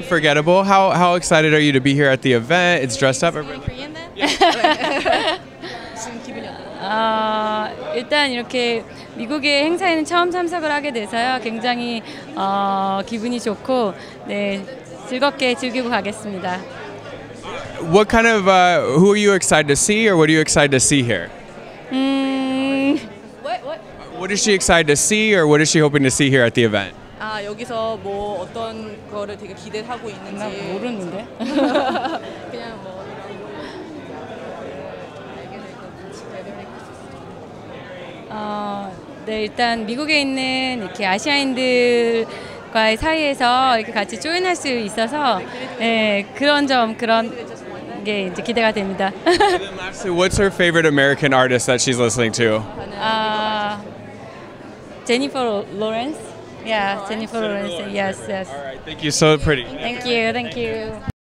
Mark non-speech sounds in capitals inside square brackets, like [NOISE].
Unforgettable. How how excited are you to be here at the event? It's dressed up. everything. Korean then? 무슨 기분이 어때요? 아, [LAUGHS] [LAUGHS] 일단 이렇게 미국의 행사에는 처음 참석을 하게 돼서요. 굉장히 어, 기분이 좋고 네, 즐겁게 즐기고 가겠습니다. What kind of uh, who are you excited to see, or what are you excited to see here? 음, What? What? What is she excited to see, or what is she hoping to see here at the event? 아 여기서 뭐 어떤 거를 되게 기대하고 나 있는지 모르는데. [LAUGHS] 그냥 뭐 어, 네, 일단 미국에 있는 이렇게 아시아인들과의 사이에서 이렇게 같이 조인할 수 있어서 네, 그런 점 그런 게 이제 기대가 됩니다. What's her favorite American artist that she's listening to? 아, 제니퍼 로렌스. Yeah, Jennifer Lawrence. Yes, yes. All right, thank you. So pretty. Thank you, thank you.